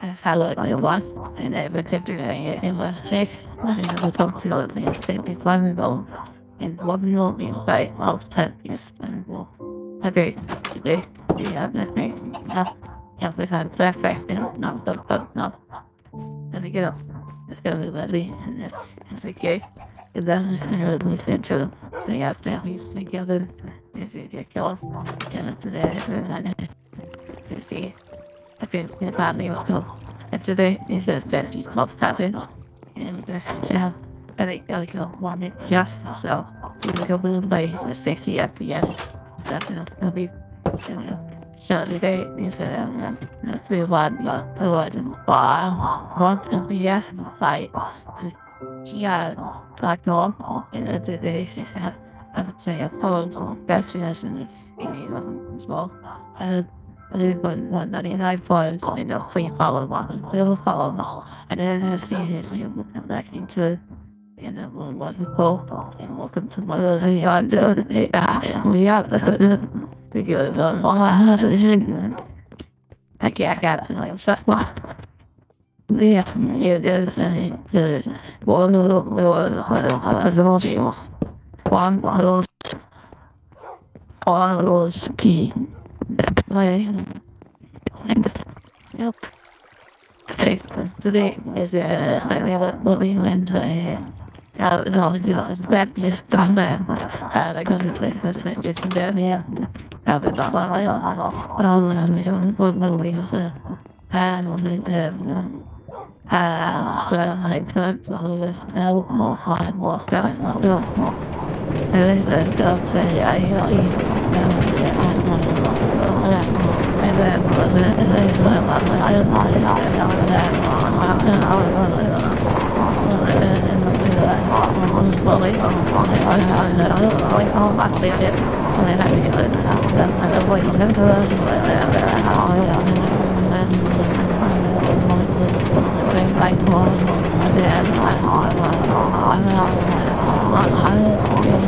Hello, everyone. And everything today it was six. I never talked to the things that we find ago. And by of ten years and will. Okay, today we have the thing. Yeah, yeah, we have perfect. No, no, no, no. There we go. It's gonna be lovely. And it's okay. And then it's gonna be essential. They have families together. If you get killed, get today. To see. Okay, yeah, badly was cool. And today he says that he's not happy. And uh, yeah, I think go one minute just so we will to play the 60 FPS. That's gonna be uh, so today is uh, we want uh, we want wow one FPS fight. Yeah, like normal. And today is uh, I would say a phone business and as well. And Everyone one that is I was you free follow one will follow now and then I see it you know back into you know wonderful and welcome to my little yard we are the because of all I have is I can't get to myself yeah, it is a one little little one of those one of those key way. Yep. Today is uh, I have a movie when I you know, it's bad news done there. Uh, I go to places that just there, yeah. Have it by my own. Well, I'm in one movie, uh, and one of them. I could always know more hard more going on. And I said, don't say I hear you. I'm not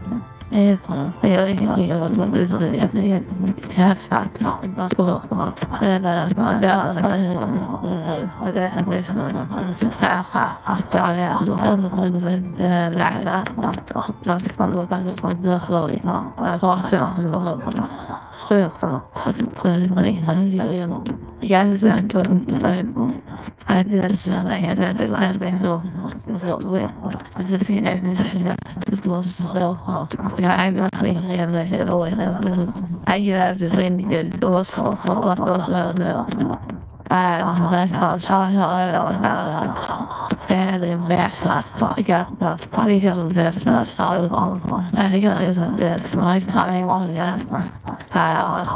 io io io non vedo le mie cassa no ma scusa la scuola adesso questo fa fa fa la la la no si quando quando quando fuori no la cosa no sì questo ma non si vede ya es anche I did that I had that last band no no no I just feel like this was so yeah, I'm not going to have a away. I have to send you the doors. I was about the best I got the party has the best that's all I think it is a bit my coming on that I was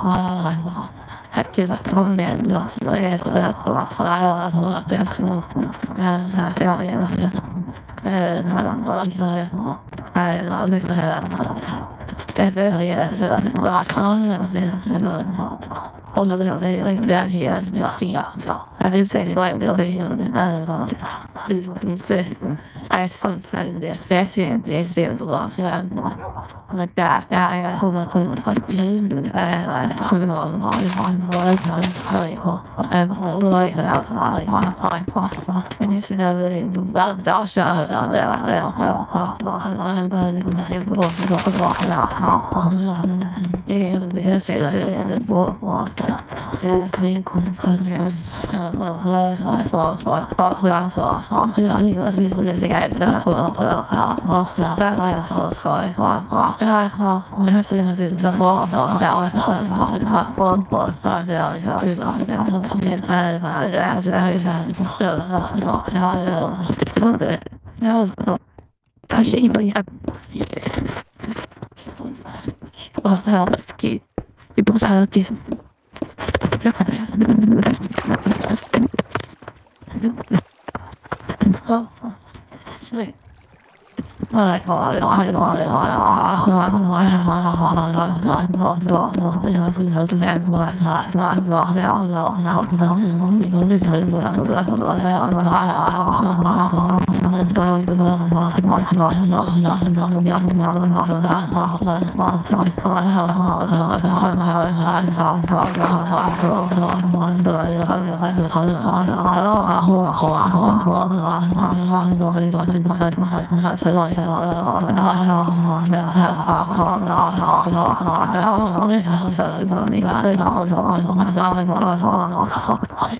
I just told me lost the rest of I not best and I tell you and I I love it. Onder de afdeling daar hier ja. Hij zei wij wilden hier dus hij stond van de sterkte en deze heel lang ja. Maar daar ja ja hoe toen had je eh Well, I'll keep people out of these. Oh, Hoi.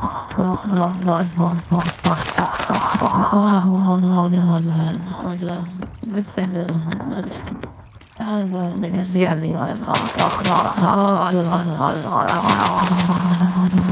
I'm going to get the other one.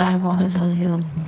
I want to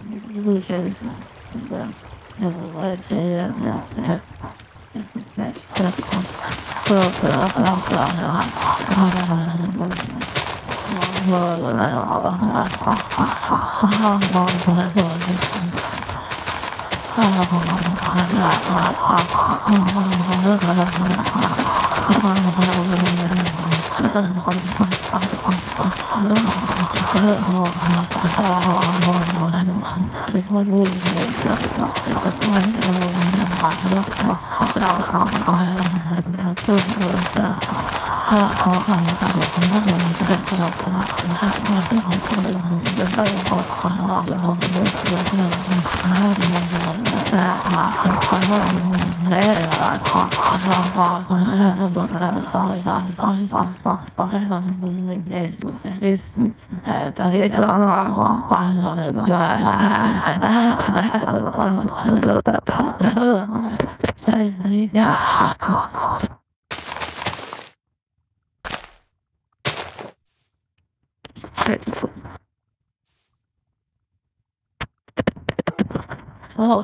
solutions that have led to that that's the Thank you. Oh, Yeah. Titanfall. Oh,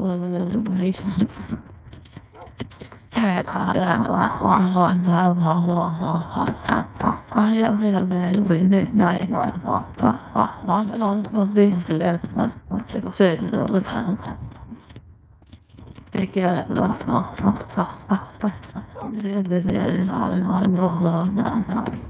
我们的都不认识太讨厌了我我讨厌我好烦恼我要变美丽的女我要我要我要变成万人我要变成万人迷我要变成我要变成万人迷我要变成我要变成万人我要变成万人我要变成万人我我我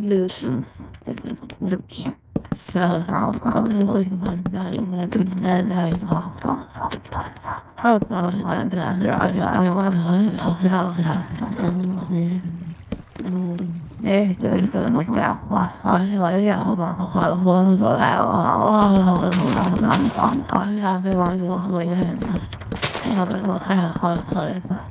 Loosen. Sợ hảo hảo vui mình đây mà tình nghe này ngọt ngọt ngọt Hết rồi là đã rõ rõ quá rồi Thật ra là Ê, đừng tự mất gạo mà Hỏi hỏi gạo mà Hỏi quân của gạo Hỏi hỏi hỏi hỏi hỏi hỏi hỏi hỏi hỏi hỏi hỏi hỏi hỏi hỏi hỏi hỏi hỏi hỏi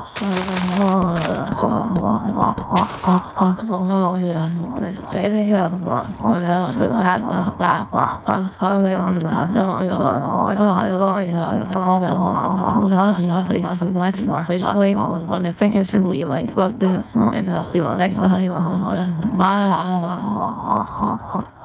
I'm